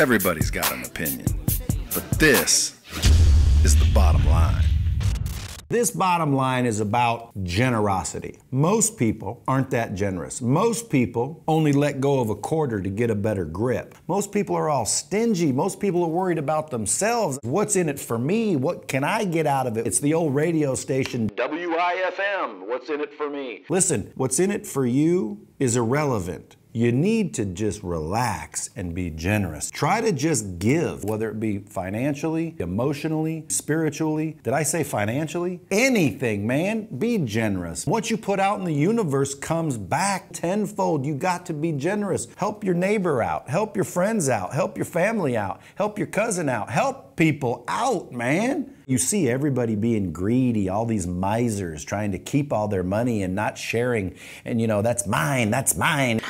Everybody's got an opinion, but this is the bottom line. This bottom line is about generosity. Most people aren't that generous. Most people only let go of a quarter to get a better grip. Most people are all stingy. Most people are worried about themselves. What's in it for me? What can I get out of it? It's the old radio station WIFM. What's in it for me? Listen, what's in it for you is irrelevant. You need to just relax and be generous. Try to just give, whether it be financially, emotionally, spiritually. Did I say financially? Anything, man. Be generous. What you put out in the universe comes back tenfold. You got to be generous. Help your neighbor out. Help your friends out. Help your family out. Help your cousin out. Help people out, man. You see everybody being greedy, all these misers trying to keep all their money and not sharing. And you know, that's mine, that's mine.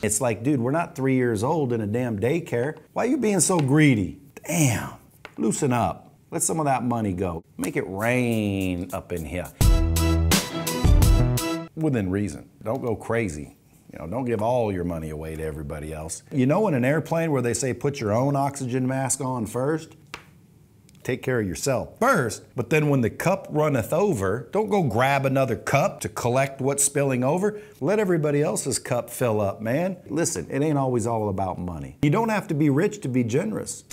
It's like, dude, we're not three years old in a damn daycare. Why are you being so greedy? Damn. Loosen up. Let some of that money go. Make it rain up in here. Within reason. Don't go crazy. You know, don't give all your money away to everybody else. You know, in an airplane where they say put your own oxygen mask on first, take care of yourself first. But then when the cup runneth over, don't go grab another cup to collect what's spilling over. Let everybody else's cup fill up, man. Listen, it ain't always all about money. You don't have to be rich to be generous.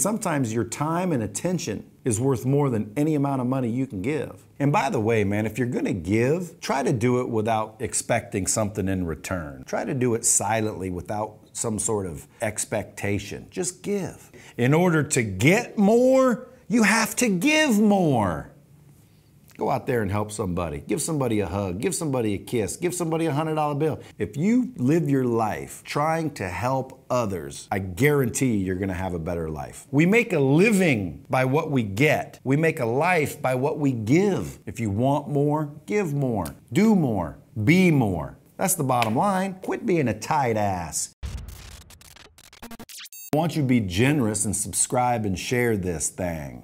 Sometimes your time and attention is worth more than any amount of money you can give. And by the way, man, if you're gonna give, try to do it without expecting something in return. Try to do it silently without some sort of expectation. Just give. In order to get more, you have to give more. Go out there and help somebody. Give somebody a hug. Give somebody a kiss. Give somebody a $100 bill. If you live your life trying to help others, I guarantee you're going to have a better life. We make a living by what we get, we make a life by what we give. If you want more, give more, do more, be more. That's the bottom line. Quit being a tight ass. I want you to be generous and subscribe and share this thing.